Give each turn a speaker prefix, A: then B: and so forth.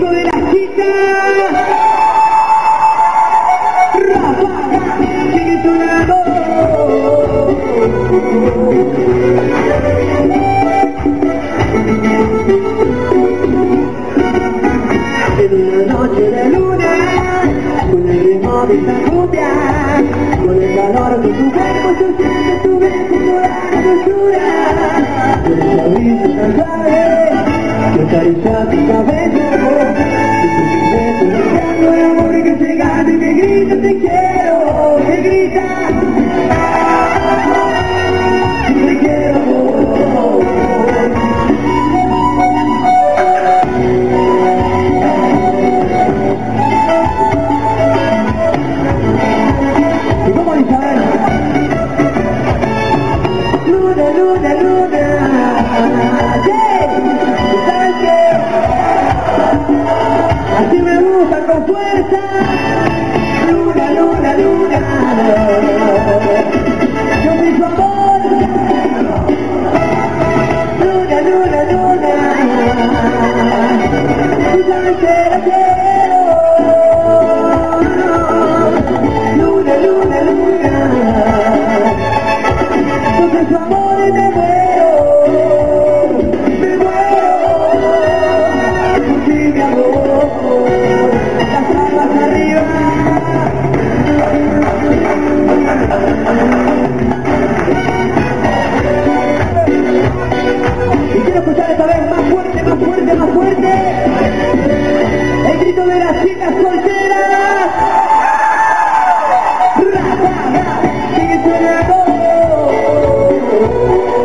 A: de las de En una noche de luna, con el ritmo de esta cumbia, con el calor de tu cuerpo, yo siento tu la dulzura. Con tan que